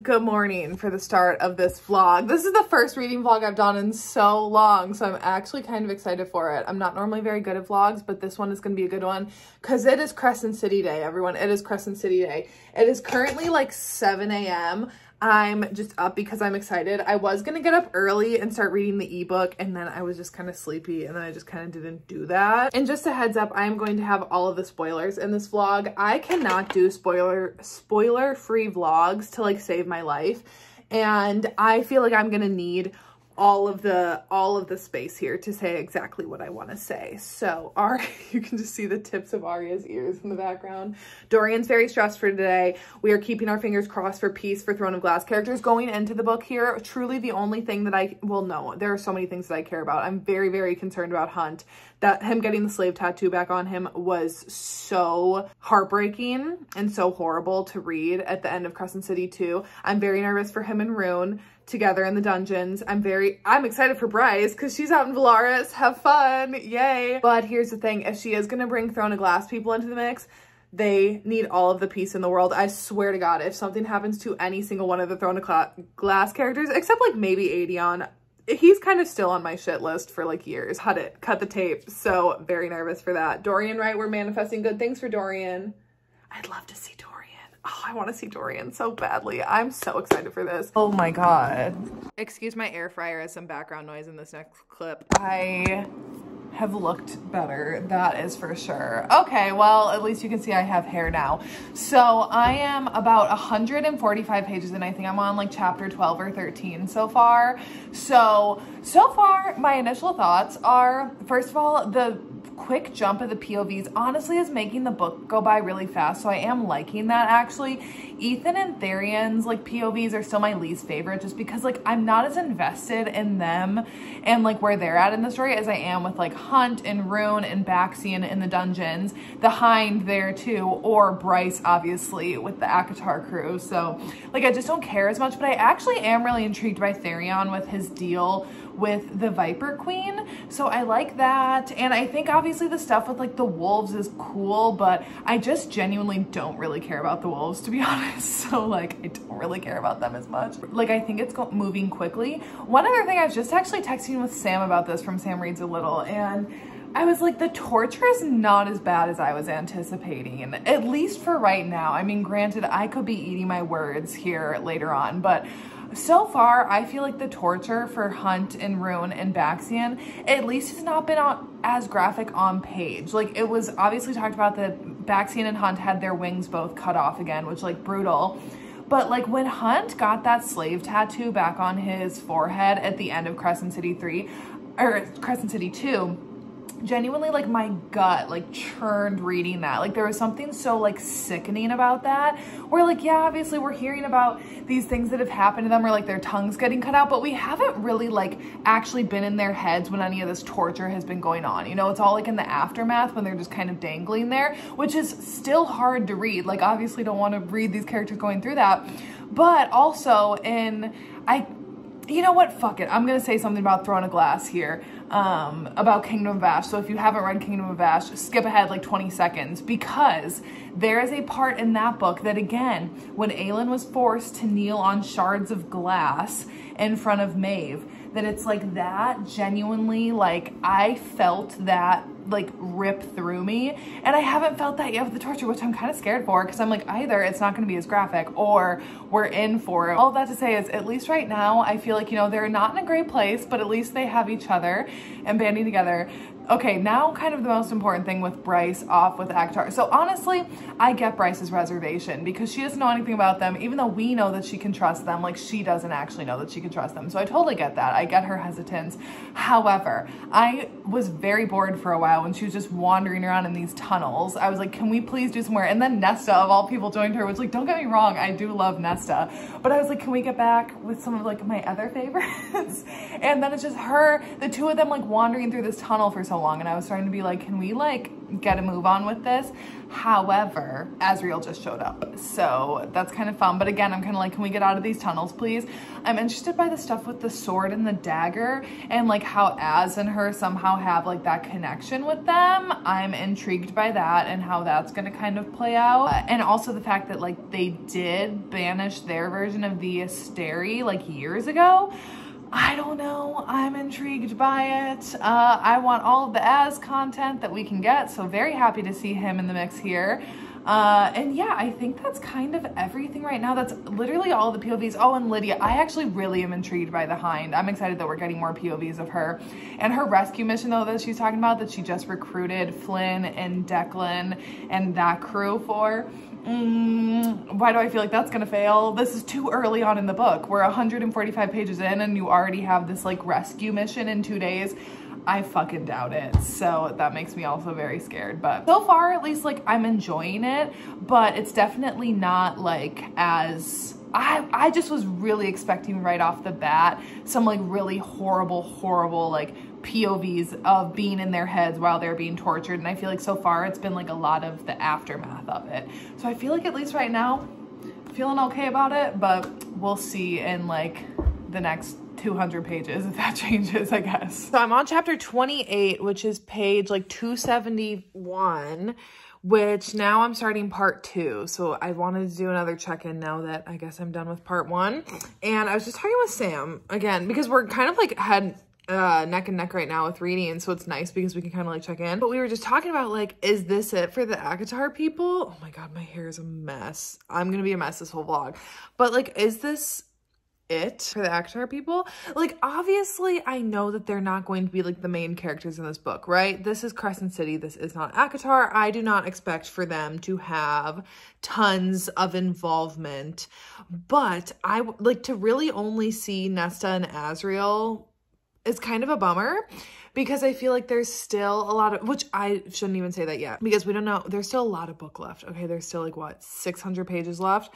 Good morning for the start of this vlog. This is the first reading vlog I've done in so long, so I'm actually kind of excited for it. I'm not normally very good at vlogs, but this one is going to be a good one because it is Crescent City Day, everyone. It is Crescent City Day. It is currently like 7 a.m. I'm just up because I'm excited. I was going to get up early and start reading the ebook and then I was just kind of sleepy and then I just kind of didn't do that. And just a heads up, I'm going to have all of the spoilers in this vlog. I cannot do spoiler spoiler free vlogs to like save my life. And I feel like I'm going to need all of the all of the space here to say exactly what I want to say. So Ari, you can just see the tips of Arya's ears in the background. Dorian's very stressed for today. We are keeping our fingers crossed for peace for Throne of Glass characters going into the book here. Truly the only thing that I, well no, there are so many things that I care about. I'm very, very concerned about Hunt. That him getting the slave tattoo back on him was so heartbreaking and so horrible to read at the end of Crescent City 2. I'm very nervous for him and Ruhn together in the dungeons. I'm very, I'm excited for Bryce because she's out in Velaris. Have fun. Yay. But here's the thing. If she is going to bring Throne of Glass people into the mix, they need all of the peace in the world. I swear to God, if something happens to any single one of the Throne of Glass characters, except like maybe Aedion, he's kind of still on my shit list for like years. Cut it, cut the tape. So very nervous for that. Dorian, right? We're manifesting good things for Dorian. I'd love to see Dorian. Oh, I want to see Dorian so badly. I'm so excited for this. Oh my god. Excuse my air fryer as some background noise in this next clip. I have looked better. That is for sure. Okay, well, at least you can see I have hair now. So I am about 145 pages and I think I'm on like chapter 12 or 13 so far. So, so far my initial thoughts are, first of all, the quick jump of the POVs honestly is making the book go by really fast. So I am liking that actually. Ethan and Tharion's like POVs are still my least favorite just because like I'm not as invested in them and like where they're at in the story as I am with like Hunt and Ruhn and Baxian in the dungeons, the Hind there too, or Bryce obviously with the ACOTAR crew. So like I just don't care as much, but I actually am really intrigued by Tharion with his deal with the Viper Queen. So I like that. And I think obviously the stuff with like the wolves is cool, but I just genuinely don't really care about the wolves to be honest. So like I don't really care about them as much. Like I think it's moving quickly. One other thing I was just actually texting with Sam about this from Sam Reads a Little and I was like, the torture is not as bad as I was anticipating, at least for right now. I mean, granted, I could be eating my words here later on, but so far, I feel like the torture for Hunt and Ruhn and Baxian at least has not been as graphic on page. Like it was obviously talked about that Baxian and Hunt had their wings both cut off again, which like brutal. But like when Hunt got that slave tattoo back on his forehead at the end of Crescent City 3, or Crescent City 2, genuinely like my gut like churned reading that. Like there was something so like sickening about that We're like yeah obviously we're hearing about these things that have happened to them or like their tongues getting cut out but we haven't really like actually been in their heads when any of this torture has been going on. You know it's all like in the aftermath when they're just kind of dangling there which is still hard to read. Like obviously don't want to read these characters going through that. But also in I you know what fuck it I'm gonna say something about Throne of Glass here um, about Kingdom of Ash. So if you haven't read Kingdom of Ash, skip ahead like 20 seconds because there is a part in that book that again, when Aelin was forced to kneel on shards of glass in front of Maeve, that it's like that genuinely, like I felt that like rip through me. And I haven't felt that yet with the torture, which I'm kind of scared for because I'm like, either it's not going to be as graphic or we're in for it. All that to say is at least right now, I feel like, you know, they're not in a great place, but at least they have each other and banding together Okay, now kind of the most important thing with Bryce off with ACOTAR. So honestly, I get Bryce's reservation because she doesn't know anything about them, even though we know that she can trust them, like she doesn't actually know that she can trust them. So I totally get that. I get her hesitance. However, I was very bored for a while when she was just wandering around in these tunnels. I was like, can we please do somewhere? And then Nesta, of all people, joined her, which like, don't get me wrong, I do love Nesta. But I was like, can we get back with some of like my other favorites? and then it's just her, the two of them like wandering through this tunnel for so long and I was starting to be like, can we like get a move on with this. However, Azriel just showed up. So that's kind of fun. But again, I'm kind of like, can we get out of these tunnels, please? I'm interested by the stuff with the sword and the dagger and like how Az and her somehow have like that connection with them. I'm intrigued by that and how that's going to kind of play out. And also the fact that like they did banish their version of the Asteri like years ago. I don't know. I'm intrigued by it. Uh, I want all of the Az content that we can get, so very happy to see him in the mix here. Uh, and yeah, I think that's kind of everything right now. That's literally all the POVs. Oh, and Lidia, I actually really am intrigued by the Hind. I'm excited that we're getting more POVs of her. And her rescue mission though that she's talking about that she just recruited Flynn and Declan and that crew for mm, why do I feel like that's gonna fail? This is too early on in the book. We're 145 pages in and you already have this like rescue mission in two days. I fucking doubt it. So that makes me also very scared. But so far, at least like I'm enjoying it, but it's definitely not like as I, I just was really expecting right off the bat some like really horrible, horrible like POVs of being in their heads while they're being tortured. And I feel like so far it's been like a lot of the aftermath of it. So I feel like at least right now, feeling okay about it, but we'll see in like the next 200 pages if that changes, I guess. So I'm on chapter 28, which is page like 271 which now I'm starting part two. So I wanted to do another check-in now that I guess I'm done with part one. And I was just talking with Sam again, because we're kind of like had uh, neck and neck right now with reading, so it's nice because we can kind of like check in. But we were just talking about like, is this it for the ACOTAR people? Oh my god, my hair is a mess. I'm gonna be a mess this whole vlog. But like, is this it for the ACOTAR people. Like, obviously, I know that they're not going to be like the main characters in this book, right? This is Crescent City. This is not ACOTAR. I do not expect for them to have tons of involvement, but I like to really only see Nesta and Azriel is kind of a bummer because I feel like there's still a lot of, which I shouldn't even say that yet because we don't know, there's still a lot of book left. Okay, there's still like what, 600 pages left.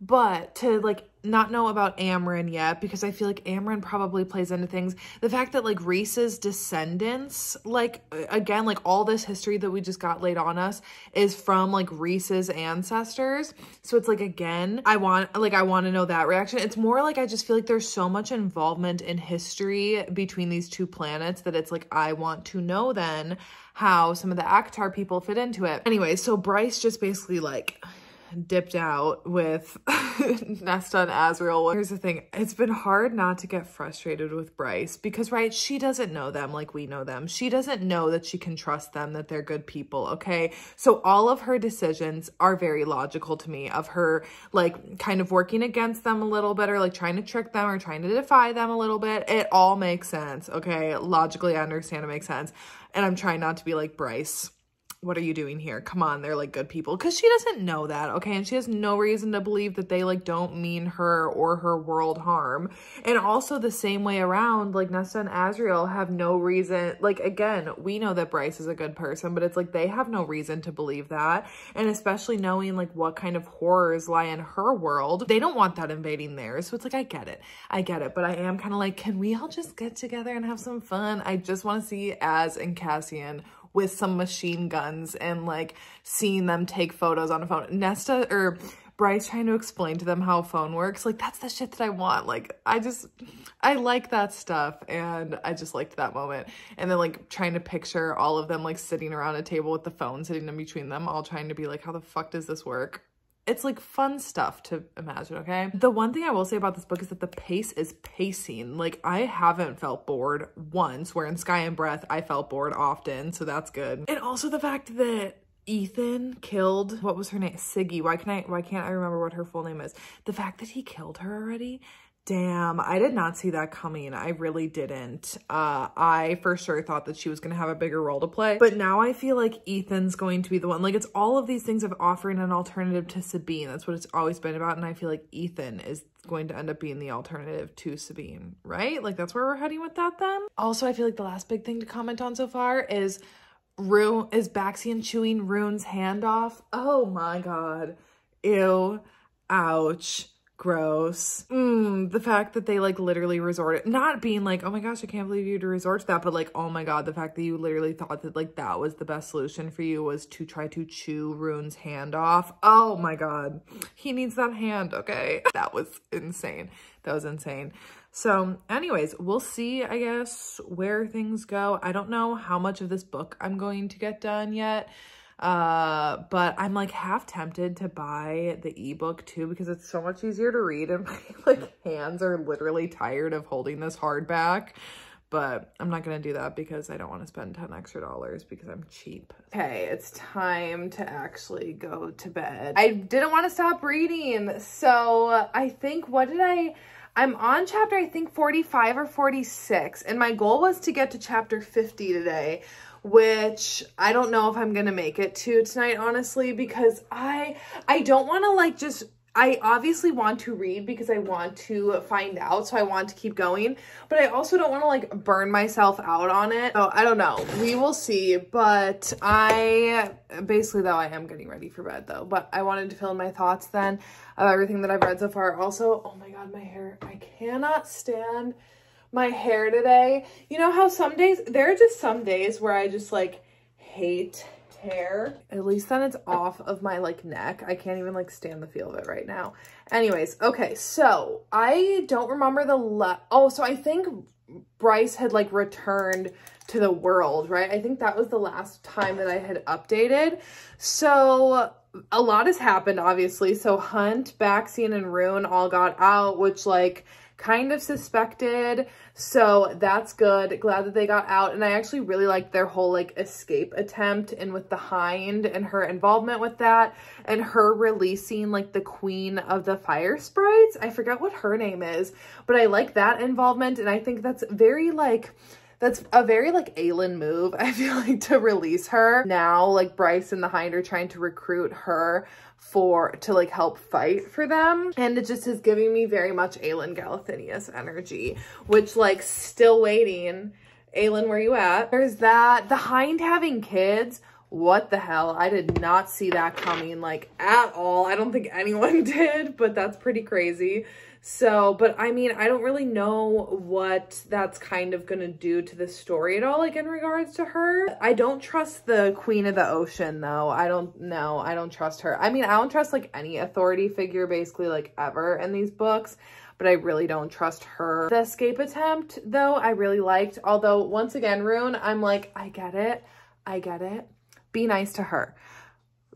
But to like not know about Amren yet because I feel like Amren probably plays into things. The fact that like Rhys's descendants, like again, like all this history that we just got laid on us is from like Rhys's ancestors. So it's like again, I want like I want to know that reaction. It's more like I just feel like there's so much involvement in history between these two planets that it's like I want to know then how some of the ACOTAR people fit into it. Anyway, so Bryce just basically like dipped out with Nesta and Azriel. Here's the thing. It's been hard not to get frustrated with Bryce because, right, she doesn't know them like we know them. She doesn't know that she can trust them, that they're good people, okay? So all of her decisions are very logical to me of her, like, kind of working against them a little bit or, like, trying to trick them or trying to defy them a little bit. It all makes sense, okay? Logically, I understand it makes sense. And I'm trying not to be like Bryce what are you doing here? Come on, they're like good people. Because she doesn't know that, okay? And she has no reason to believe that they like don't mean her or her world harm. And also the same way around, like Nesta and Azriel have no reason, like again, we know that Bryce is a good person, but it's like they have no reason to believe that. And especially knowing like what kind of horrors lie in her world, they don't want that invading theirs. So it's like, I get it. I get it. But I am kind of like, can we all just get together and have some fun? I just want to see Az and Cassian with some machine guns and like seeing them take photos on a phone. Nesta or Bryce trying to explain to them how a phone works. Like that's the shit that I want. Like I just, I like that stuff. And I just liked that moment. And then like trying to picture all of them like sitting around a table with the phone sitting in between them, all trying to be like, how the fuck does this work? It's like fun stuff to imagine, okay? The one thing I will say about this book is that the pace is pacing. Like I haven't felt bored once, where in Sky and Breath, I felt bored often, so that's good. And also the fact that Ethan killed, what was her name? Siggy. Why can I, why can't I remember what her full name is? The fact that he killed her already Damn, I did not see that coming. I really didn't. Uh, I for sure thought that she was going to have a bigger role to play. But now I feel like Ethan's going to be the one. Like, it's all of these things of offering an alternative to Sabine. That's what it's always been about. And I feel like Ethan is going to end up being the alternative to Sabine, right? Like, that's where we're heading with that then. Also, I feel like the last big thing to comment on so far is Ruhn, is Baxian chewing Ruhn's hand off? Oh my god. Ew. Ouch gross. Mm, the fact that they like literally resorted, not being like, oh my gosh, I can't believe you to resort to that, but like, oh my god, the fact that you literally thought that like that was the best solution for you was to try to chew Ruhn's hand off. Oh my god, he needs that hand, okay? that was insane. That was insane. So anyways, we'll see, I guess, where things go. I don't know how much of this book I'm going to get done yet. Uh, but I'm like half tempted to buy the ebook too because it's so much easier to read and my like hands are literally tired of holding this hardback. But I'm not going to do that because I don't want to spend 10 extra dollars because I'm cheap. Okay, it's time to actually go to bed. I didn't want to stop reading. So I think, what did I... I'm on chapter, I think 45 or 46, and my goal was to get to chapter 50 today which I don't know if I'm going to make it to tonight, honestly, because I, I don't want to like just I obviously want to read because I want to find out, so I want to keep going, but I also don't want to like burn myself out on it. So I don't know. We will see, but I basically though I am getting ready for bed though, but I wanted to fill in my thoughts then of everything that I've read so far. Also, oh my god, my hair. I cannot stand my hair today. You know how some days, there are just some days where I just like hate hair. At least then it's off of my like neck. I can't even like stand the feel of it right now. Anyways, okay, so I don't remember the oh, so I think Bryce had like returned to the world, right? I think that was the last time that I had updated. So a lot has happened, obviously. So Hunt, Baxian, and Ruhn all got out, which like kind of suspected. So that's good. Glad that they got out. And I actually really liked their whole like escape attempt and with the Hind and her involvement with that and her releasing like the queen of the fire sprites. I forget what her name is, but I like that involvement. And I think that's very like, that's a very like Aelin move, I feel like, to release her. Now, like Bryce and the Hind are trying to recruit her for to like help fight for them. And it just is giving me very much Aelin Galathynius energy which like still waiting. Aelin where you at? There's that. The hind having kids? What the hell? I did not see that coming like at all. I don't think anyone did but that's pretty crazy so, but I mean, I don't really know what that's kind of going to do to the story at all, like in regards to her. I don't trust the queen of the ocean though. I don't know. I don't trust her. I mean, I don't trust like any authority figure basically like ever in these books but I really don't trust her. The escape attempt, though, I really liked. Although, once again, Ruhn, I'm like, I get it. I get it. Be nice to her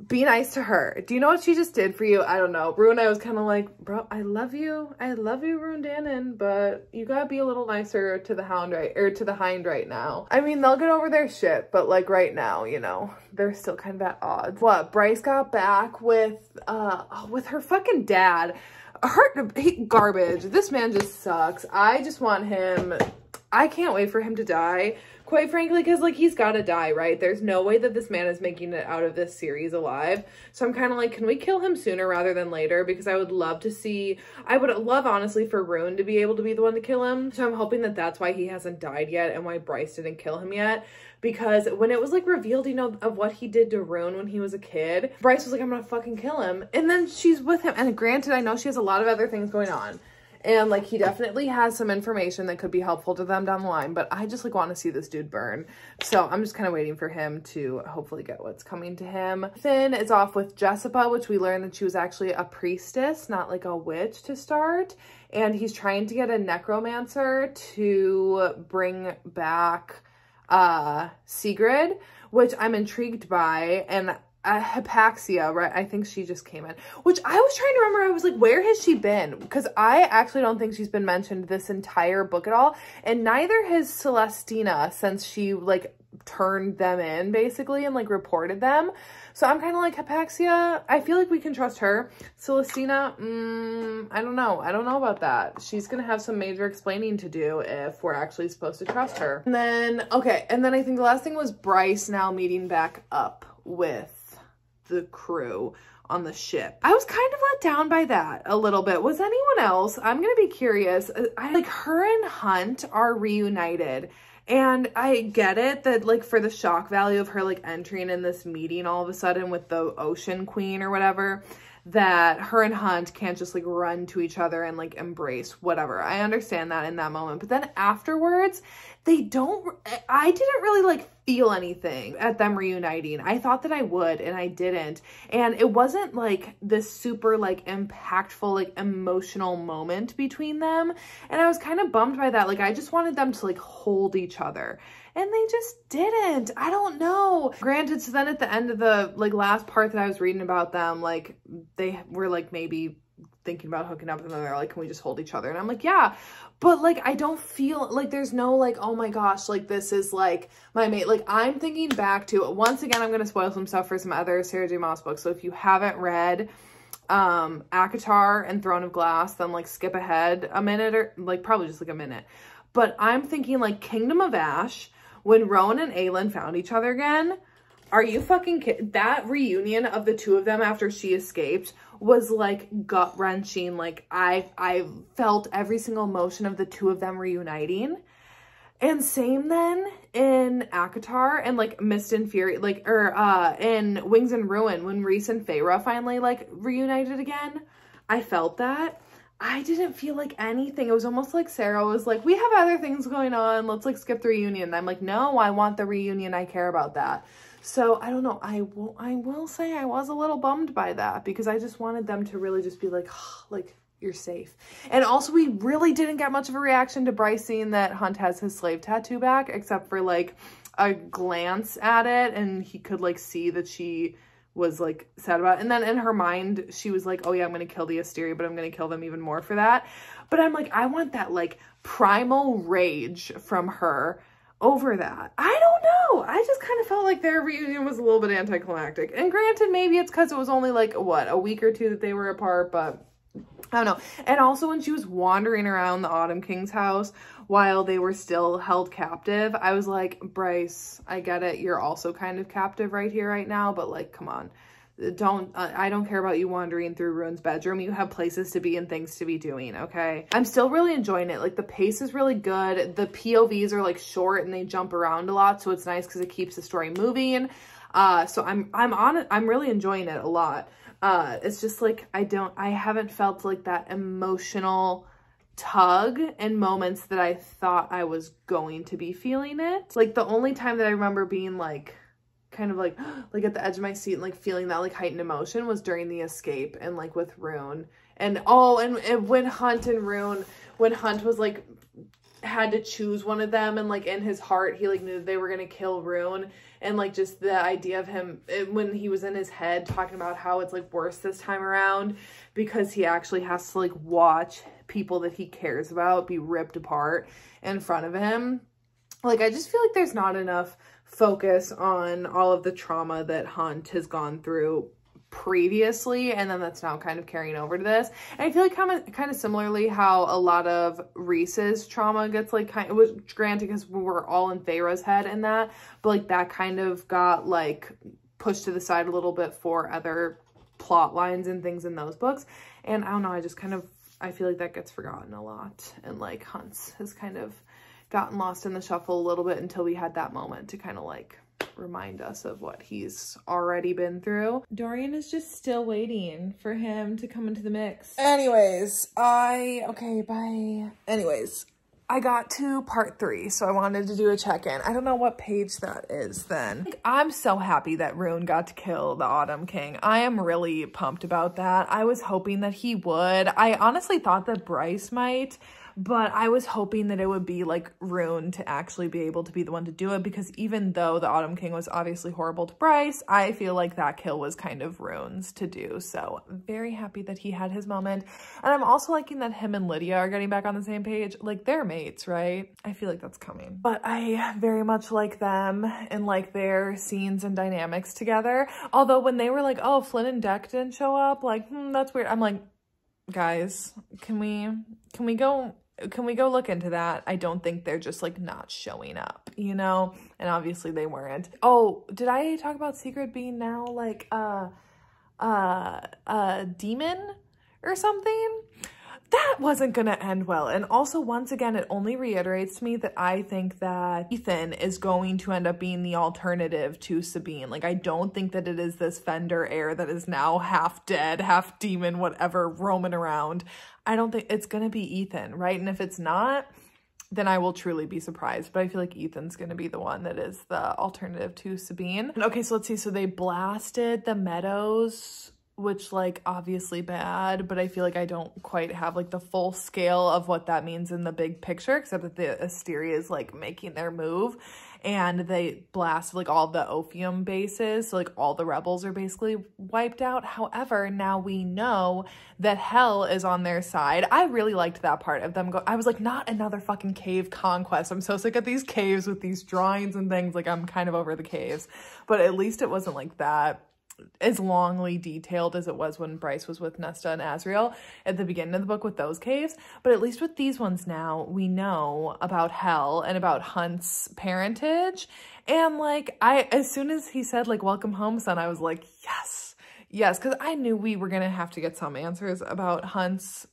be nice to her. Do you know what she just did for you? I don't know. Ruhn, I was kind of like, bro, I love you. I love you, Ruhn Danaan, but you gotta be a little nicer to the hound right, or to the hind right now. I mean, they'll get over their shit, but like right now, you know, they're still kind of at odds. What, Bryce got back with, uh, with her fucking dad. Her, he, garbage. This man just sucks. I just want him, I can't wait for him to die quite frankly, because like he's got to die, right? There's no way that this man is making it out of this series alive. So I'm kind of like, can we kill him sooner rather than later? Because I would love to see, I would love honestly for Ruhn to be able to be the one to kill him. So I'm hoping that that's why he hasn't died yet and why Bryce didn't kill him yet. Because when it was like revealed, you know, of what he did to Ruhn when he was a kid, Bryce was like, I'm gonna fucking kill him. And then she's with him. And granted, I know she has a lot of other things going on and like he definitely has some information that could be helpful to them down the line, but I just like want to see this dude burn. So I'm just kind of waiting for him to hopefully get what's coming to him. Finn is off with Jesiba, which we learned that she was actually a priestess, not like a witch to start. And he's trying to get a necromancer to bring back uh Sigrid, which I'm intrigued by. And uh, Hypaxia, right? I think she just came in, which I was trying to remember. I was like, where has she been? Because I actually don't think she's been mentioned this entire book at all. And neither has Celestina since she like turned them in basically and like reported them. So I'm kind of like Hypaxia. I feel like we can trust her. Celestina, mm, I don't know. I don't know about that. She's going to have some major explaining to do if we're actually supposed to trust her. And then, okay. And then I think the last thing was Bryce now meeting back up with the crew on the ship. I was kind of let down by that a little bit. Was anyone else? I'm going to be curious. Uh, I like her and Hunt are reunited. And I get it that like for the shock value of her like entering in this meeting all of a sudden with the ocean queen or whatever, that her and Hunt can't just like run to each other and like embrace whatever. I understand that in that moment. But then afterwards, they don't, eh, I didn't really like feel anything at them reuniting. I thought that I would and I didn't. And it wasn't like this super like impactful, like emotional moment between them. And I was kind of bummed by that. Like I just wanted them to like hold each other and they just didn't. I don't know. Granted, so then at the end of the like last part that I was reading about them, like they were like maybe thinking about hooking up and then they're like, can we just hold each other? And I'm like, yeah. But like, I don't feel like there's no like, oh my gosh, like this is like my mate. Like I'm thinking back to, once again, I'm going to spoil some stuff for some other Sarah J Maas books. So if you haven't read um ACOTAR and Throne of Glass, then like skip ahead a minute or like probably just like a minute. But I'm thinking like Kingdom of Ash, when Rowan and Aelin found each other again, are you fucking kidding? That reunion of the two of them after she escaped was like gut wrenching. Like I, I felt every single emotion of the two of them reuniting. And same then in ACOTAR and like Mist and Fury, like, or uh, in Wings and Ruin when Rhys and Feyre finally like reunited again. I felt that. I didn't feel like anything. It was almost like Sarah was like, we have other things going on. Let's like skip the reunion. And I'm like, no, I want the reunion. I care about that. So I don't know. I will, I will say I was a little bummed by that because I just wanted them to really just be like, oh, like you're safe. And also we really didn't get much of a reaction to Bryce seeing that Hunt has his slave tattoo back, except for like a glance at it. And he could like see that she was like sad about. And then in her mind, she was like, oh yeah, I'm going to kill the Asteri, but I'm going to kill them even more for that. But I'm like, I want that like primal rage from her over that. I don't know. I just kind of felt like their reunion was a little bit anticlimactic. And granted, maybe it's because it was only like, what, a week or two that they were apart, but I don't know. And also when she was wandering around the Autumn King's house while they were still held captive, I was like, Bryce, I get it. You're also kind of captive right here, right now, but like, come on. Don't, uh, I don't care about you wandering through Ruhn's bedroom. You have places to be and things to be doing, okay? I'm still really enjoying it. Like the pace is really good. The POVs are like short and they jump around a lot. So it's nice because it keeps the story moving. Uh, so I'm, I'm on it. I'm really enjoying it a lot. Uh, it's just like, I don't, I haven't felt like that emotional tug in moments that I thought I was going to be feeling it. Like the only time that I remember being like, kind of like, like at the edge of my seat and like feeling that like heightened emotion was during the escape and like with Ruhn. And oh, and, and when Hunt and Ruhn, when Hunt was like, had to choose one of them and like in his heart, he like knew they were to kill Ruhn and like just the idea of him it, when he was in his head talking about how it's like worse this time around because he actually has to like watch people that he cares about be ripped apart in front of him. Like i just feel like there's not enough focus on all of the trauma that hunt has gone through previously and then that's now kind of carrying over to this. And i feel like kind of kind of similarly how a lot of rhys's trauma gets like kind of was granted because we're all in Feyre's head in that but like that kind of got like pushed to the side a little bit for other plot lines and things in those books. And i don't know i just kind of i feel like that gets forgotten a lot and like hunts has kind of gotten lost in the shuffle a little bit until we had that moment to kind of like remind us of what he's already been through. Dorian is just still waiting for him to come into the mix. Anyways, I, okay, bye. Anyways, I got to part three, so I wanted to do a check-in. I don't know what page that is then. I'm so happy that Ruhn got to kill the Autumn King. I am really pumped about that. I was hoping that he would. I honestly thought that Bryce might, but I was hoping that it would be like Ruhn to actually be able to be the one to do it because even though the Autumn King was obviously horrible to Bryce, I feel like that kill was kind of Ruhn's to do. So very happy that he had his moment. And I'm also liking that him and Lidia are getting back on the same page. Like they're mates, right? I feel like that's coming. But I very much like them and like their scenes and dynamics together. Although when they were like, oh, Flynn and Deck didn't show up, like, hmm, that's weird. I'm like, guys, can we, can we go can we go look into that? I don't think they're just like not showing up, you know? And obviously they weren't. Oh, did I talk about Sigrid being now like uh uh a demon or something? That wasn't gonna end well. And also, once again, it only reiterates to me that I think that Ethan is going to end up being the alternative to Sabine. Like, I don't think that it is this Fendyr heir that is now half dead, half demon, whatever, roaming around. I don't think it's gonna be Ethan, right? And if it's not, then I will truly be surprised. But I feel like Ethan's to be the one that is the alternative to Sabine. Okay, so let's see. So they blasted the meadows which like obviously bad, but I feel like I don't quite have like the full scale of what that means in the big picture, except that the Asteria is like making their move and they blast like all the Ophion bases. So like all the rebels are basically wiped out. However, now we know that hell is on their side. I really liked that part of them go. I was like, not another fucking cave conquest. I'm so sick of these caves with these drawings and things. Like I'm kind of over the caves, but at least it wasn't like that as longly detailed as it was when Bryce was with Nesta and Azriel at the beginning of the book with those caves. But at least with these ones now, we know about Hell and about Hunt's parentage. And like, I, as soon as he said like, welcome home, son, I was like, yes, yes. Cause I knew we were going to have to get some answers about Hunt's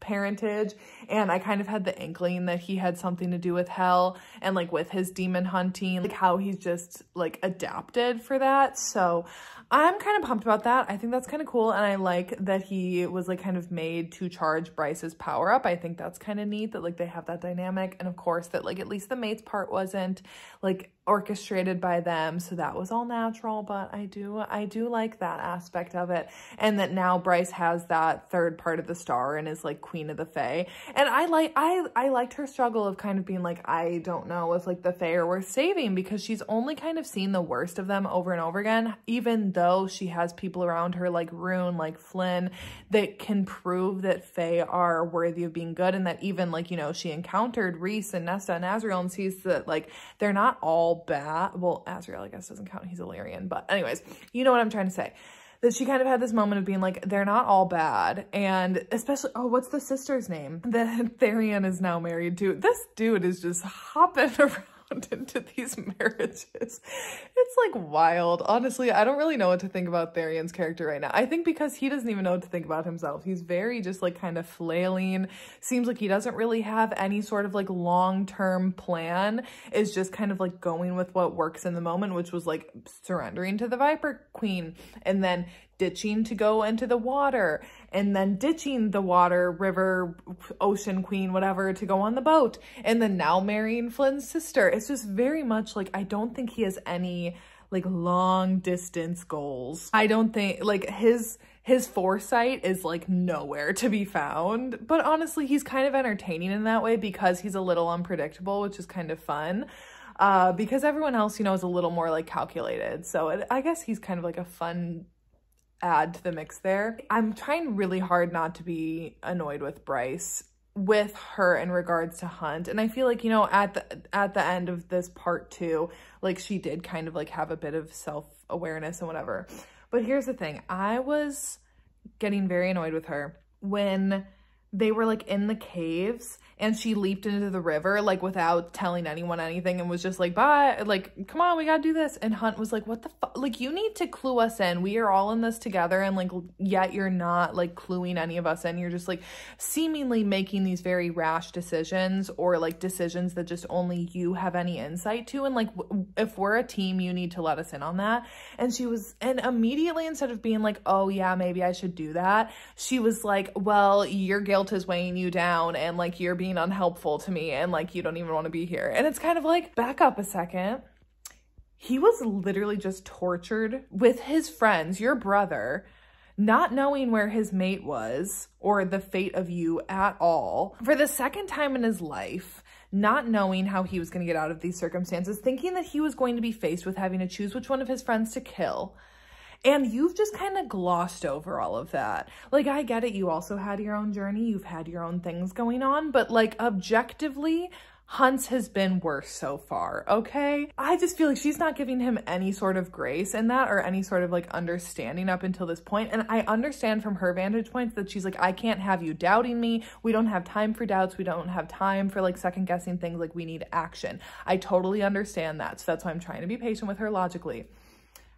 parentage and I kind of had the inkling that he had something to do with hell and like with his demon hunting like how he's just like adapted for that so I'm kind of pumped about that. I think that's kind of cool. And I like that he was like kind of made to charge Bryce's power up. I think that's kind of neat that like they have that dynamic. And of course that like at least the mates part wasn't like orchestrated by them. So that was all natural, but I do, I do like that aspect of it. And that now Bryce has that third part of the star and is like queen of the Fae. And I like, I, I liked her struggle of kind of being like, I don't know if like the Fae are worth saving because she's only kind of seen the worst of them over and over again, even though she has people around her like Ruhn, like Flynn, that can prove that Fae are worthy of being good. And that even like, you know, she encountered Rhys and Nesta and Azriel and sees that like, they're not all bad. Well, Azriel, I guess, doesn't count. He's Illyrian. But anyways, you know what I'm trying to say. That she kind of had this moment of being like, they're not all bad. And especially, oh, what's the sister's name that Tharion is now married to? This dude is just hopping around into these marriages. It's like wild. Honestly, I don't really know what to think about Tharion's character right now. I think because he doesn't even know what to think about himself. He's very just like kind of flailing. Seems like he doesn't really have any sort of like long-term plan. Is just kind of like going with what works in the moment, which was like surrendering to the Viper Queen and then ditching to go into the water and then ditching the water, river, ocean queen, whatever, to go on the boat. And then now marrying Flynn's sister. It's just very much like, I don't think he has any like long distance goals. I don't think like his his foresight is like nowhere to be found. But honestly, he's kind of entertaining in that way because he's a little unpredictable, which is kind of fun. Uh, because everyone else, you know, is a little more like calculated. So it, I guess he's kind of like a fun add to the mix there. I'm trying really hard not to be annoyed with Bryce with her in regards to Hunt. And I feel like, you know, at the at the end of this part two, like she did kind of like have a bit of self-awareness and whatever. But here's the thing. I was getting very annoyed with her when they were like in the caves and she leaped into the river like without telling anyone anything and was just like bye like come on we gotta do this. And hunt was like what the fuck like you need to clue us in. We are all in this together and like yet you're not like cluing any of us in. You're just like seemingly making these very rash decisions or like decisions that just only you have any insight to. And like if we're a team you need to let us in on that. And she was and immediately instead of being like oh yeah maybe i should do that she was like well your guilt is weighing you down and like you're being being unhelpful to me and like you don't even want to be here. And it's kind of like, back up a second. He was literally just tortured with his friends, your brother, not knowing where his mate was or the fate of you at all for the second time in his life not knowing how he was going to get out of these circumstances, thinking that he was going to be faced with having to choose which one of his friends to kill, and you've just kind of glossed over all of that. Like, I get it. You also had your own journey. You've had your own things going on. But like, objectively, Hunt's has been worse so far, okay? I just feel like she's not giving him any sort of grace in that or any sort of like understanding up until this point. And I understand from her vantage point that she's like, I can't have you doubting me. We don't have time for doubts. We don't have time for like second guessing things. Like we need action. I totally understand that. So that's why I'm trying to be patient with her logically.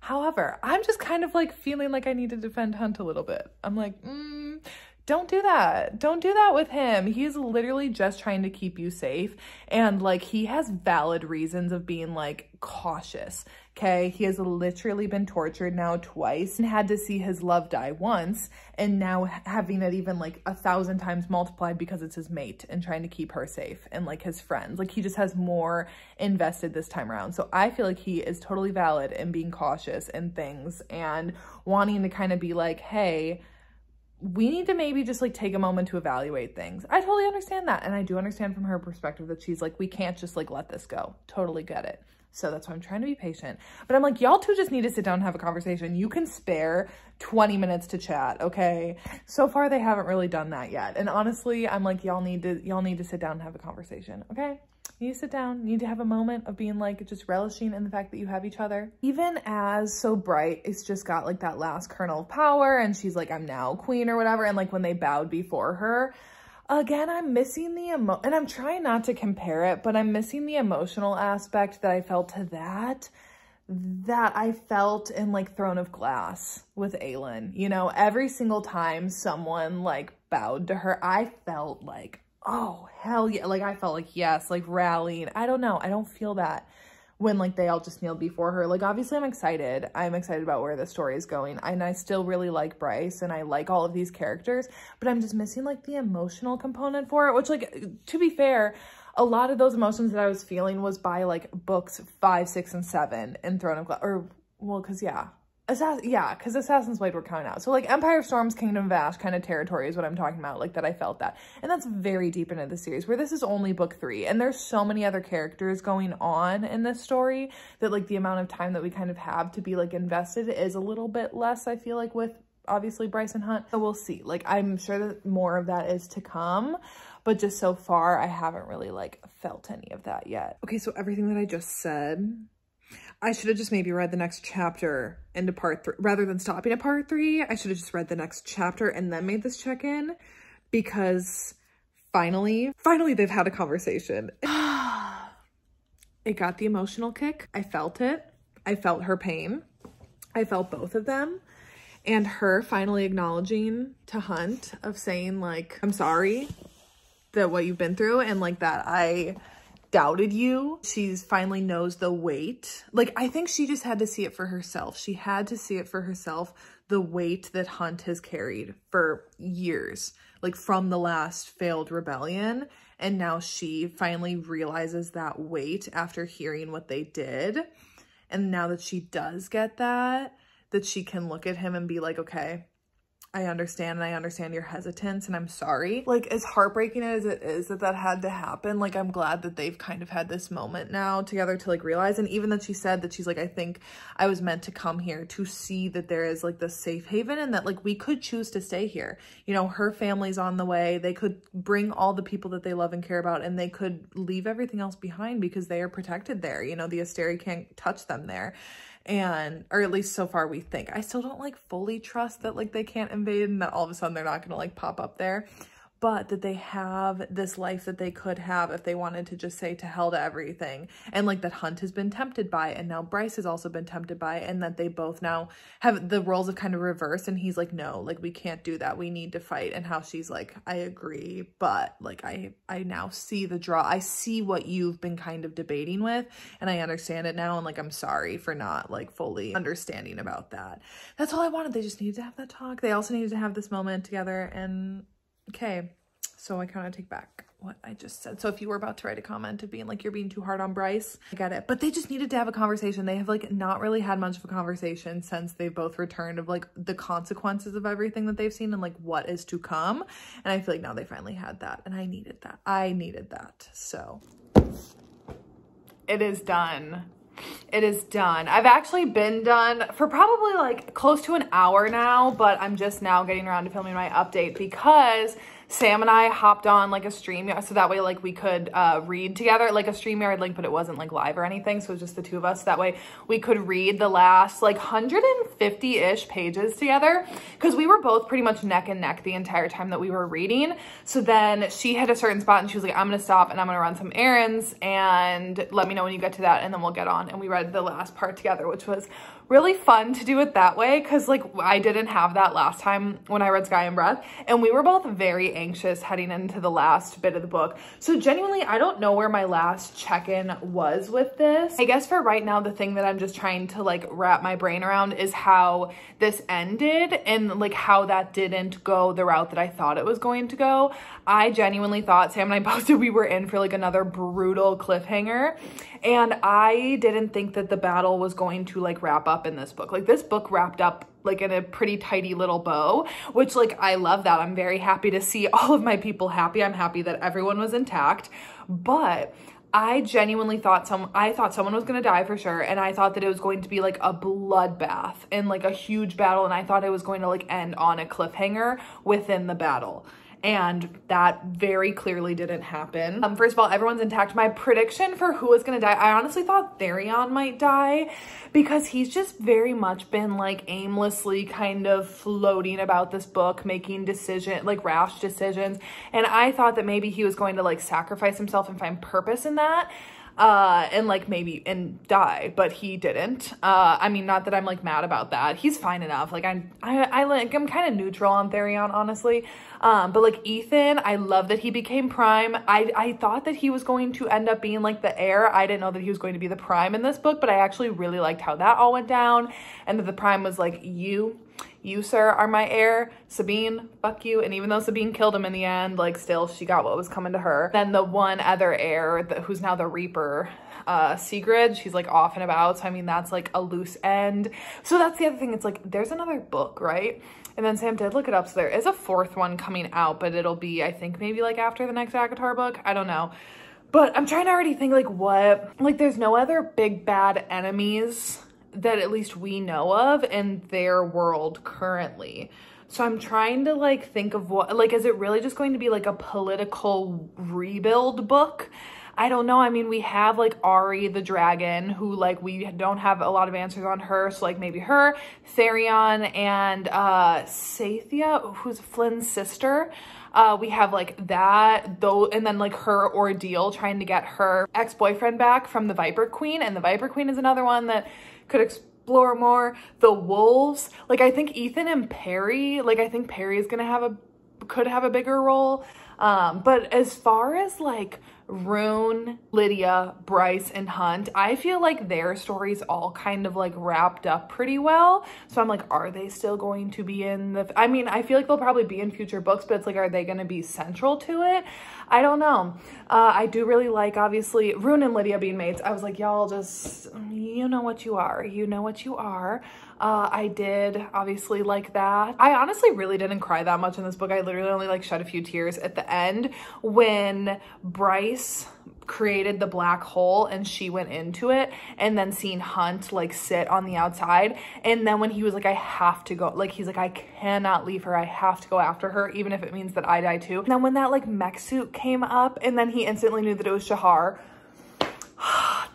However, I'm just kind of like feeling like I need to defend Hunt a little bit. I'm like, mm, don't do that. Don't do that with him. He's literally just trying to keep you safe. And like, he has valid reasons of being like cautious. Okay. He has literally been tortured now twice and had to see his love die once. And now having it even like a thousand times multiplied because it's his mate and trying to keep her safe and like his friends. Like he just has more invested this time around. So I feel like he is totally valid in being cautious and things and wanting to kind of be like, hey, we need to maybe just like take a moment to evaluate things. I totally understand that. And I do understand from her perspective that she's like, we can't just like let this go. Totally get it. So that's why I'm trying to be patient. But I'm like, y'all two just need to sit down and have a conversation. You can spare 20 minutes to chat, okay? So far they haven't really done that yet. And honestly, I'm like, y'all need to y'all need to sit down and have a conversation, okay? You sit down, you need to have a moment of being like just relishing in the fact that you have each other. Even as so bright, it's just got like that last kernel of power and she's like, I'm now queen or whatever. And like when they bowed before her, again, I'm missing the emo, and I'm trying not to compare it, but I'm missing the emotional aspect that I felt to that that I felt in like Throne of Glass with Aelin. You know, every single time someone like bowed to her, I felt like, oh, hell yeah. Like I felt like, yes, like rallying. I don't know. I don't feel that when like they all just kneel before her. Like obviously I'm excited. I'm excited about where the story is going. And I still really like Bryce and I like all of these characters, but I'm just missing like the emotional component for it, which like to be fair, a lot of those emotions that I was feeling was by like books five, six, and seven in Throne of Glass or well, cause yeah, Assass yeah, because Assassin's Blade were coming out. So like Empire of Storms, Kingdom of Ash kind of territory is what I'm talking about, like that I felt that. And that's very deep into the series where this is only book three and there's so many other characters going on in this story that like the amount of time that we kind of have to be like invested is a little bit less, I feel like with obviously Bryce and Hunt. So we'll see. Like I'm sure that more of that is to come, but just so far I haven't really like felt any of that yet. Okay, so everything that I just said I should have just maybe read the next chapter into part three. Rather than stopping at part three, I should have just read the next chapter and then made this check-in because finally, finally they've had a conversation. it got the emotional kick. I felt it. I felt her pain. I felt both of them. And her finally acknowledging to Hunt of saying like, I'm sorry that what you've been through and like that I doubted you. She's finally knows the weight. Like, I think she just had to see it for herself. She had to see it for herself, the weight that Hunt has carried for years, like from the last failed rebellion. And now she finally realizes that weight after hearing what they did. And now that she does get that, that she can look at him and be like, okay, I understand and I understand your hesitance and I'm sorry. Like as heartbreaking as it is that that had to happen, like I'm glad that they've kind of had this moment now together to like realize and even that she said that she's like, I think I was meant to come here to see that there is like this safe haven and that like we could choose to stay here. You know, her family's on the way. They could bring all the people that they love and care about and they could leave everything else behind because they are protected there. You know, the Asteri can't touch them there and or at least so far we think. I still don't like fully trust that like they can't invade and that all of a sudden they're not gonna like pop up there but that they have this life that they could have if they wanted to just say to hell to everything. And like that Hunt has been tempted by and now Bryce has also been tempted by and that they both now have the roles have kind of reversed and he's like, no, like we can't do that. We need to fight. And how she's like, I agree, but like I, I now see the draw. I see what you've been kind of debating with and I understand it now. And like, I'm sorry for not like fully understanding about that. That's all I wanted. They just needed to have that talk. They also needed to have this moment together and Okay, so I kind of take back what I just said. So if you were about to write a comment of being like, you're being too hard on Bryce, I get it. But they just needed to have a conversation. They have like not really had much of a conversation since they've both returned of like the consequences of everything that they've seen and like what is to come. And I feel like now they finally had that and I needed that. I needed that. So it is done. It is done. I've actually been done for probably like close to an hour now, but I'm just now getting around to filming my update because Sam and I hopped on like a stream so that way like we could uh, read together like a StreamYard link, but it wasn't like live or anything. So it was just the two of us. That way we could read the last like 150 50-ish pages together because we were both pretty much neck and neck the entire time that we were reading. So then she hit a certain spot and she was like, I'm gonna stop and I'm gonna run some errands and let me know when you get to that and then we'll get on. And we read the last part together, which was really fun to do it that way because like I didn't have that last time when I read Sky and Breath and we were both very anxious heading into the last bit of the book. So genuinely, I don't know where my last check-in was with this. I guess for right now, the thing that I'm just trying to like wrap my brain around is how this ended and like how that didn't go the route that I thought it was going to go. I genuinely thought Sam and I both did we were in for like another brutal cliffhanger and I didn't think that the battle was going to like wrap up in this book. Like this book wrapped up like in a pretty tidy little bow, which like I love that. I'm very happy to see all of my people happy. I'm happy that everyone was intact, but I genuinely thought some I thought someone was to die for sure and I thought that it was going to be like a bloodbath and like a huge battle and I thought it was going to like end on a cliffhanger within the battle and that very clearly didn't happen. Um, first of all, everyone's intact. My prediction for who was gonna die, I honestly thought Tharion might die because he's just very much been like aimlessly kind of floating about this book, making decision, like rash decisions. And I thought that maybe he was going to like sacrifice himself and find purpose in that uh, and like maybe and die, but he didn't. Uh, I mean, not that I'm like mad about that. He's fine enough. Like I'm, I, I like, I'm kind of neutral on Tharion, honestly. Um, but like Ithan, I love that he became prime. I, I thought that he was going to end up being like the heir. I didn't know that he was going to be the prime in this book, but I actually really liked how that all went down. And that the prime was like, you you, sir, are my heir. Sabine, fuck you. And even though Sabine killed him in the end, like still she got what was coming to her. Then the one other heir that, who's now the Reaper, uh, Sigrid, she's like off and about. So I mean, that's like a loose end. So that's the other thing. It's like, there's another book, right? And then Sam did look it up. So there is a fourth one coming out, but it'll be, I think maybe like after the next ACOTAR book. I don't know. But I'm trying to already think like what, like there's no other big bad enemies that at least we know of in their world currently. So I'm trying to like think of what, like, is it really just going to be like a political rebuild book? I don't know. I mean, we have like Ari the dragon who like we don't have a lot of answers on her. So like maybe her, Tharion and uh Sathia, who's Flynn's sister. Uh, we have like that though, and then like her ordeal trying to get her ex-boyfriend back from the Viper Queen. And the Viper Queen is another one that could explore more. The wolves, like I think Ithan and Perry, like I think Perry is gonna have a, could have a bigger role. Um, but as far as like Ruhn, Lidia, Bryce, and Hunt, I feel like their stories all kind of like wrapped up pretty well. So I'm like, are they still going to be in the, I mean, I feel like they'll probably be in future books, but it's like, are they going to be central to it? I don't know. Uh, I do really like, obviously, Ruhn and Lidia being mates. I was like, y'all just, you know what you are. You know what you are. Uh, I did obviously like that. I honestly really didn't cry that much in this book. I literally only like shed a few tears at the end when Bryce created the black hole and she went into it and then seeing Hunt like sit on the outside and then when he was like I have to go like he's like I cannot leave her I have to go after her even if it means that I die too and then when that like mech suit came up and then he instantly knew that it was Shahar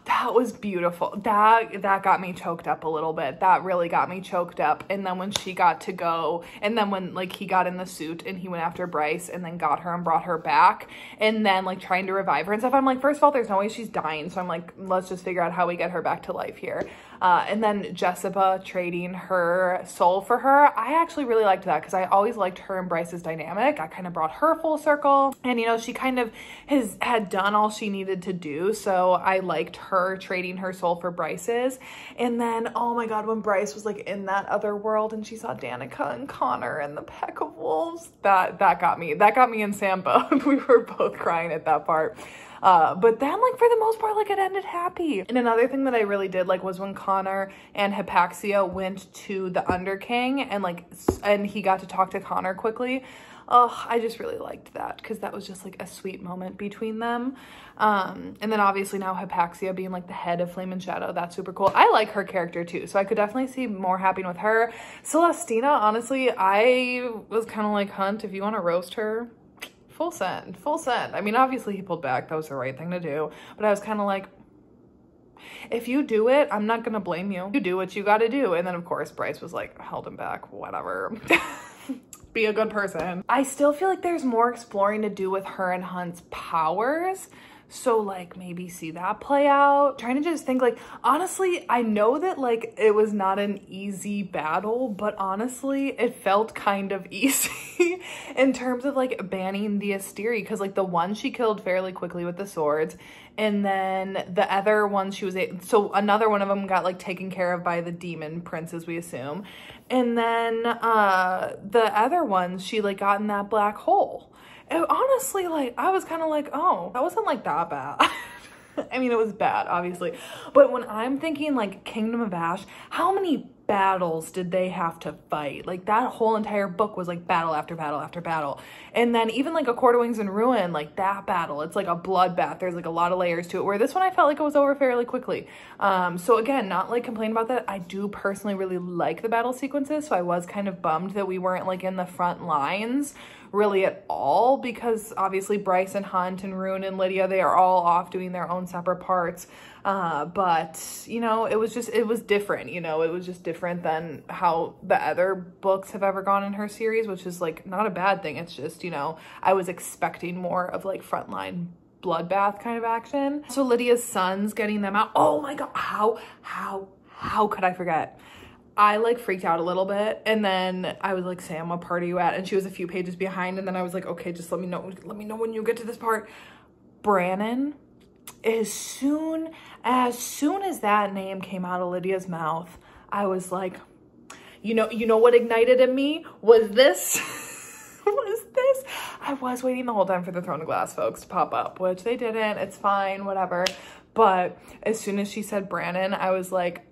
that was beautiful. That that got me choked up a little bit. That really got me choked up. And then when she got to go, and then when like he got in the suit and he went after Bryce and then got her and brought her back, and then like trying to revive her and stuff. I'm like, first of all, there's no way she's dying. So I'm like, let's just figure out how we get her back to life here. Uh, and then Jesiba trading her soul for her. I actually really liked that because I always liked her and Bryce's dynamic. I kind of brought her full circle. And, you know, she kind of has had done all she needed to do. So I liked her trading her soul for Bryce's. And then, oh my God, when Bryce was like in that other world and she saw Danica and Connor and the pack of wolves, that, that got me. That got me and Sam both. we were both crying at that part. Uh, but then like for the most part, like it ended happy. And another thing that I really did like was when Connor and Hypaxia went to the Underking and like, and he got to talk to Connor quickly. Oh, I just really liked that because that was just like a sweet moment between them. Um, and then obviously now Hypaxia being like the head of Flame and Shadow, that's super cool. I like her character too, so I could definitely see more happening with her. Celestina, honestly, I was kind of like, Hunt, if you want to roast her, full send, full send. I mean, obviously he pulled back. That was the right thing to do. But I was kind of like, if you do it, I'm not gonna blame you. You do what you gotta do. And then of course Bryce was like, held him back, whatever. Be a good person. I still feel like there's more exploring to do with her and Hunt's powers. So like maybe see that play out. Trying to just think like, honestly, I know that like it was not an easy battle, but honestly, it felt kind of easy in terms of like banning the Asteri. Cause like the one she killed fairly quickly with the swords. And then the other one she was, so another one of them got like taken care of by the demon princes, we assume. And then uh the other one, she like got in that black hole it, honestly, like, I was kind of like, oh, that wasn't like that bad. I mean, it was bad, obviously. But when I'm thinking like Kingdom of Ash, how many battles did they have to fight? Like that whole entire book was like battle after battle after battle. And then even like A Court of Wings and Ruin, like that battle, it's like a bloodbath. There's like a lot of layers to it where this one I felt like it was over fairly quickly. Um, so again, not like complain about that. I do personally really like the battle sequences. So I was kind of bummed that we weren't like in the front lines really at all because obviously Bryce and Hunt and Ruhn and Lidia, they are all off doing their own separate parts. Uh, but, you know, it was just, it was different, you know, it was just different than how the other books have ever gone in her series, which is like not a bad thing. It's just, you know, I was expecting more of like frontline bloodbath kind of action. So Lidia's son's getting them out. Oh my God, how, how, how could I forget? I like freaked out a little bit and then I was like, Sam, what part are you at? And she was a few pages behind and then I was like, okay, just let me know, let me know when you get to this part. Brannon, as soon, as soon as that name came out of Lidia's mouth, I was like, you know, you know what ignited in me was this, was this. I was waiting the whole time for the Throne of Glass folks to pop up, which they didn't. It's fine, whatever. But as soon as she said Brannon, I was like,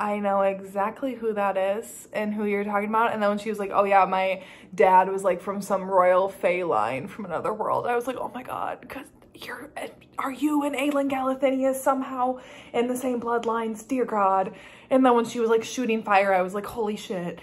I know exactly who that is and who you're talking about. And then when she was like, oh yeah, my dad was like from some royal fae line from another world. I was like, oh my God, cause you're, are you and Aelin Galathynius somehow in the same bloodlines? Dear God. And then when she was like shooting fire, I was like, holy shit.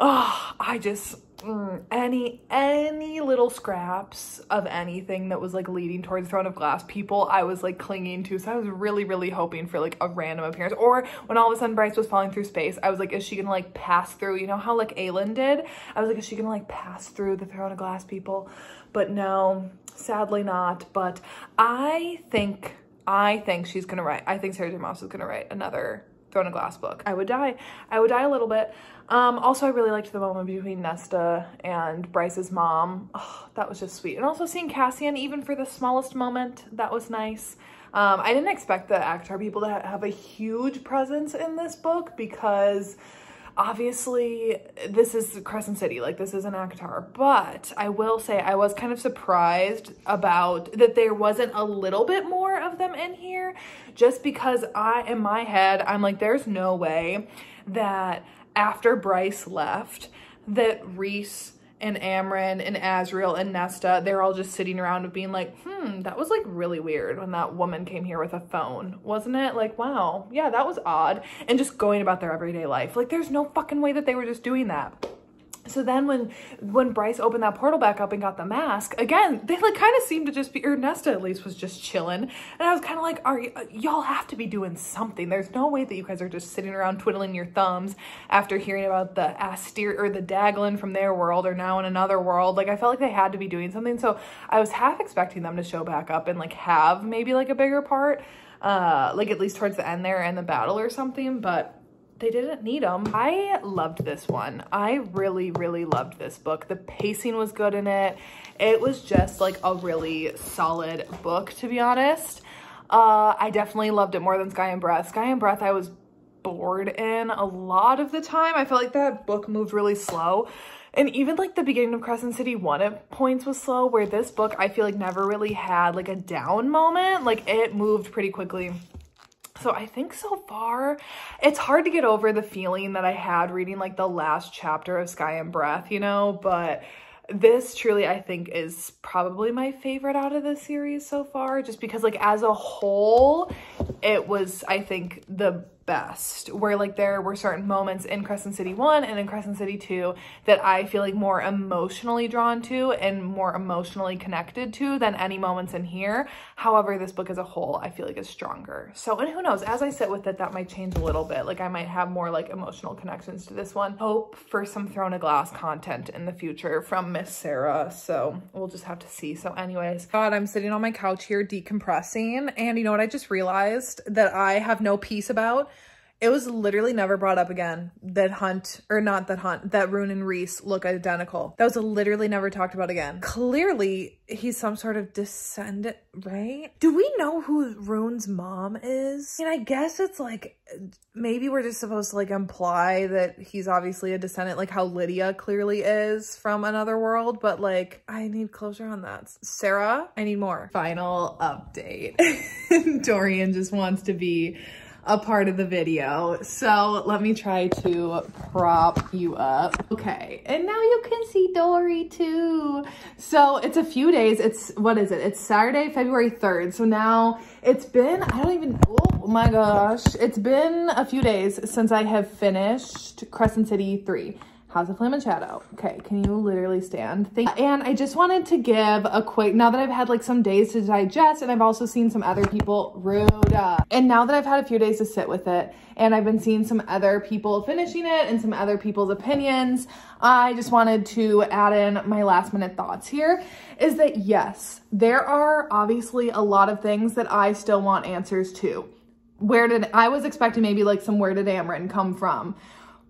Oh, I just, mm, any any little scraps of anything that was like leading towards throne of glass people i was like clinging to. So i was really really hoping for like a random appearance. Or when all of a sudden bryce was falling through space i was like is she gonna like pass through? You know how like aelin did? I was like is she gonna like pass through the throne of glass people? But no sadly not. But i think i think she's gonna write i think sarah j. Maas is gonna write another throne of glass book i would die i would die a little bit um, also, I really liked the moment between Nesta and Bryce's mom. Oh, that was just sweet. And also seeing Cassian, even for the smallest moment, that was nice. Um, I didn't expect the ACOTAR people to have a huge presence in this book because obviously this is Crescent City, like this is an ACOTAR, but I will say I was kind of surprised about that there wasn't a little bit more of them in here just because I, in my head, I'm like, there's no way that after Bryce left that Rhys and Amren and Azriel and Nesta, they're all just sitting around being like, hmm, that was like really weird when that woman came here with a phone, wasn't it? Like, wow, yeah, that was odd. And just going about their everyday life. Like, there's no fucking way that they were just doing that. So then when when Bryce opened that portal back up and got the mask, again, they like kind of seemed to just be, or Nesta at least was just chilling. And I was kind of like, are y'all have to be doing something. There's no way that you guys are just sitting around twiddling your thumbs after hearing about the Aster or the Daglan from their world or now in another world. Like I felt like they had to be doing something. So I was half expecting them to show back up and like have maybe like a bigger part, uh, like at least towards the end there in the battle or something. But they didn't need them. I loved this one. I really, really loved this book. The pacing was good in it. It was just like a really solid book, to be honest. Uh, I definitely loved it more than Sky and Breath. Sky and Breath I was bored in a lot of the time. I felt like that book moved really slow. And even like the beginning of Crescent City 1 at points was slow, where this book I feel like never really had like a down moment. Like it moved pretty quickly. So I think so far, it's hard to get over the feeling that I had reading like the last chapter of Sky and Breath, you know, but this truly I think is probably my favorite out of the series so far, just because like as a whole, it was, I think, the best where like there were certain moments in Crescent City 1 and in Crescent City 2 that I feel like more emotionally drawn to and more emotionally connected to than any moments in here. However, this book as a whole I feel like is stronger. So and who knows as I sit with it that might change a little bit. Like I might have more like emotional connections to this one. Hope for some Throne of Glass content in the future from Miss Sarah. So we'll just have to see. So anyways, God, I'm sitting on my couch here decompressing and you know what I just realized that I have no peace about it was literally never brought up again that Hunt, or not that Hunt, that Ruhn and Rhys look identical. That was literally never talked about again. Clearly, he's some sort of descendant, right? Do we know who Ruhn's mom is? I mean, I guess it's like, maybe we're just supposed to like imply that he's obviously a descendant, like how Lidia clearly is from another world, but like, I need closure on that. Sarah, I need more. Final update. Dorian just wants to be a part of the video. So let me try to prop you up. Okay, and now you can see Dory too. So it's a few days. It's, what is it? It's Saturday, February 3rd. So now it's been, I don't even, oh my gosh. It's been a few days since I have finished Crescent City 3. House of Flame and Shadow. Okay, can you literally stand? Thank and I just wanted to give a quick, now that I've had like some days to digest and I've also seen some other people, rude. And now that I've had a few days to sit with it and I've been seeing some other people finishing it and some other people's opinions, I just wanted to add in my last minute thoughts here is that yes, there are obviously a lot of things that I still want answers to. Where did, I was expecting maybe like some where did Amren come from?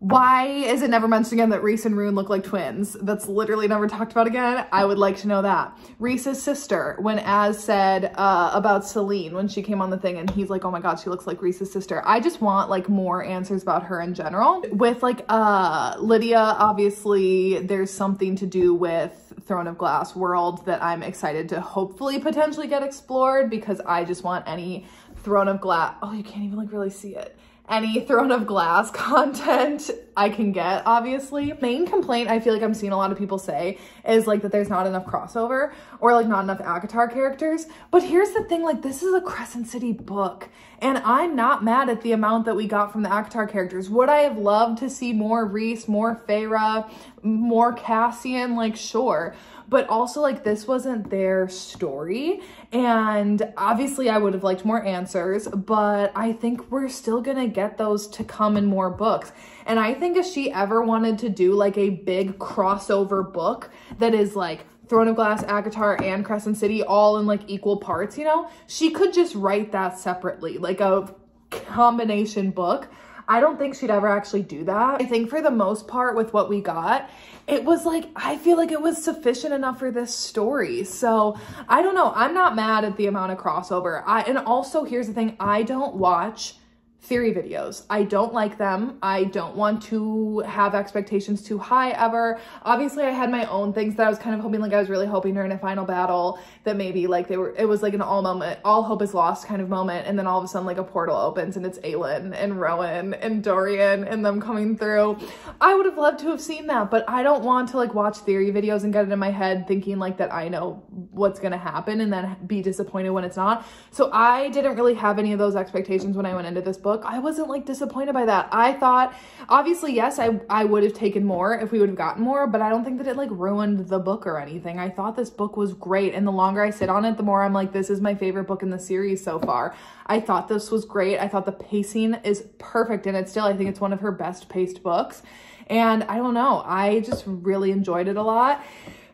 Why is it never mentioned again that Rhys and Ruhn look like twins? That's literally never talked about again. I would like to know that. Rhys's sister, when Az said uh, about Selene when she came on the thing and he's like, oh my God, she looks like Rhys's sister. I just want like more answers about her in general. With like uh, Lidia, obviously there's something to do with Throne of Glass world that I'm excited to hopefully potentially get explored because I just want any Throne of Glass, oh, you can't even like really see it any Throne of Glass content I can get, obviously. Main complaint I feel like I'm seeing a lot of people say is like that there's not enough crossover or like not enough ACOTAR characters. But here's the thing, like this is a Crescent City book and I'm not mad at the amount that we got from the ACOTAR characters. Would I have loved to see more Rhys, more Feyre, more Cassian? Like sure but also like this wasn't their story. And obviously I would have liked more answers, but I think we're still gonna get those to come in more books. And I think if she ever wanted to do like a big crossover book that is like Throne of Glass, ACOTAR, and Crescent City all in like equal parts, you know, she could just write that separately, like a combination book. I don't think she'd ever actually do that. I think for the most part with what we got, it was like, I feel like it was sufficient enough for this story. So I don't know. I'm not mad at the amount of crossover. I, and also here's the thing, I don't watch theory videos. I don't like them. I don't want to have expectations too high ever. Obviously, I had my own things that I was kind of hoping, like I was really hoping during a final battle that maybe like they were, it was like an all moment, all hope is lost kind of moment. And then all of a sudden like a portal opens and it's Aelin and Rowan and Dorian and them coming through. I would have loved to have seen that, but I don't want to like watch theory videos and get it in my head thinking like that I know what's going to happen and then be disappointed when it's not. So I didn't really have any of those expectations when I went into this book book, I wasn't like disappointed by that. I thought, obviously, yes, I, I would have taken more if we would have gotten more, but I don't think that it like ruined the book or anything. I thought this book was great. And the longer I sit on it, the more I'm like, this is my favorite book in the series so far. I thought this was great. I thought the pacing is perfect in it still. I think it's one of her best paced books. And I don't know, I just really enjoyed it a lot.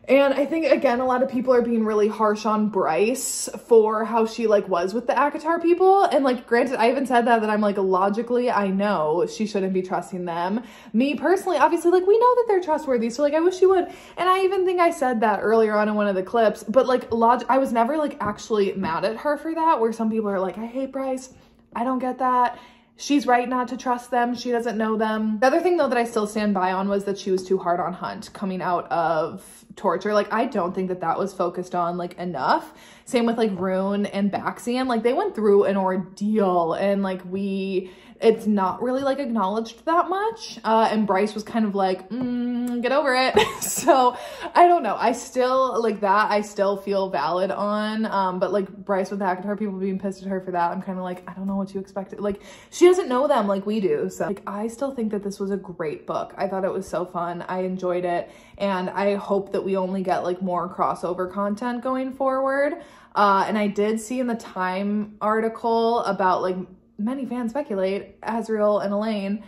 And I think, again, a lot of people are being really harsh on Bryce for how she, like, was with the ACOTAR people. And, like, granted, I even said that, that I'm, like, logically, I know she shouldn't be trusting them. Me, personally, obviously, like, we know that they're trustworthy, so, like, I wish she would. And I even think I said that earlier on in one of the clips, but, like, log I was never, like, actually mad at her for that, where some people are like, I hate Bryce. I don't get that. She's right not to trust them. She doesn't know them. The other thing though that I still stand by on was that she was too hard on Hunt coming out of torture. Like I don't think that that was focused on like enough. Same with like Ruhn and Baxian. Like they went through an ordeal and like we it's not really like acknowledged that much. Uh, and Bryce was kind of like, mm, get over it. so I don't know. I still like that. I still feel valid on, um, but like Bryce with ACOTAR people being pissed at her for that. I'm kind of like, I don't know what you expected. Like she doesn't know them like we do. So like, I still think that this was a great book. I thought it was so fun. I enjoyed it. And I hope that we only get like more crossover content going forward. Uh, and I did see in the Time article about like many fans speculate Azriel and Elain.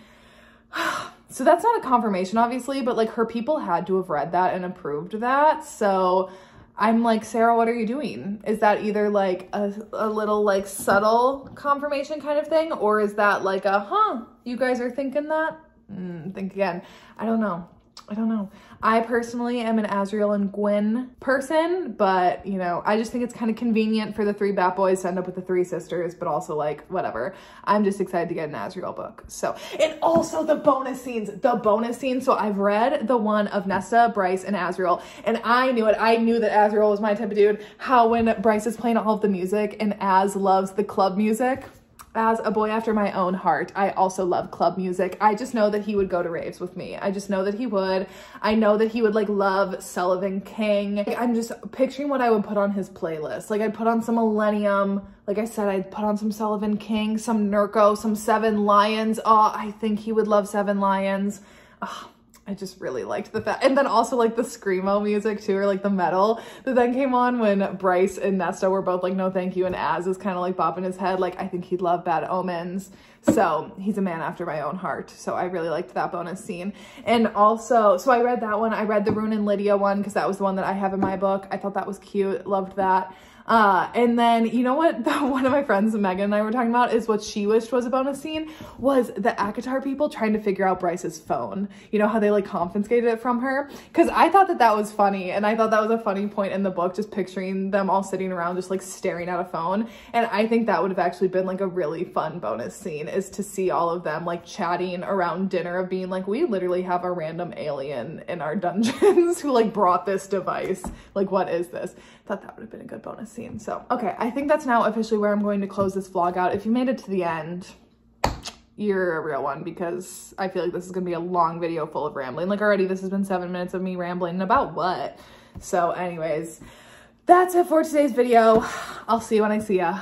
so that's not a confirmation, obviously, but like her people had to have read that and approved that. So I'm like, Sarah, what are you doing? Is that either like a, a little like subtle confirmation kind of thing? Or is that like a, huh, you guys are thinking that? Mm, think again. I don't know. I don't know. I personally am an Azriel and Gwyn person, but you know, I just think it's kind of convenient for the three bat boys to end up with the three sisters, but also like whatever. I'm just excited to get an Azriel book. So, and also the bonus scenes, the bonus scenes. So I've read the one of Nesta, Bryce, and Azriel, and I knew it. I knew that Azriel was my type of dude. How when Bryce is playing all of the music and Az loves the club music as a boy after my own heart, I also love club music. I just know that he would go to raves with me. I just know that he would. I know that he would like love Sullivan King. I'm just picturing what I would put on his playlist. Like I'd put on some Illenium. Like I said, I'd put on some Sullivan King, some Nurko, some Seven Lions. Oh, I think he would love Seven Lions. I just really liked the fact, and then also like the screamo music too, or like the metal that then came on when Bryce and Nesta were both like, no, thank you. And Az is kind of like bopping his head. Like, I think he'd love Bad Omens. So he's a man after my own heart. So I really liked that bonus scene. And also, so I read that one. I read the Ruhn and Lidia one because that was the one that I have in my book. I thought that was cute. Loved that. Uh, and then, you know what the, one of my friends, Megan and I were talking about is what she wished was a bonus scene was the ACOTAR people trying to figure out Bryce's phone. You know how they like confiscated it from her? Cause I thought that that was funny. And I thought that was a funny point in the book, just picturing them all sitting around, just like staring at a phone. And I think that would have actually been like a really fun bonus scene is to see all of them like chatting around dinner of being like, we literally have a random alien in our dungeons who like brought this device. Like, what is this? Thought that would have been a good bonus scene. So, okay, I think that's now officially where I'm going to close this vlog out. If you made it to the end, you're a real one because I feel like this is going to be a long video full of rambling. Like already this has been seven minutes of me rambling about what? So anyways, that's it for today's video. I'll see you when I see ya.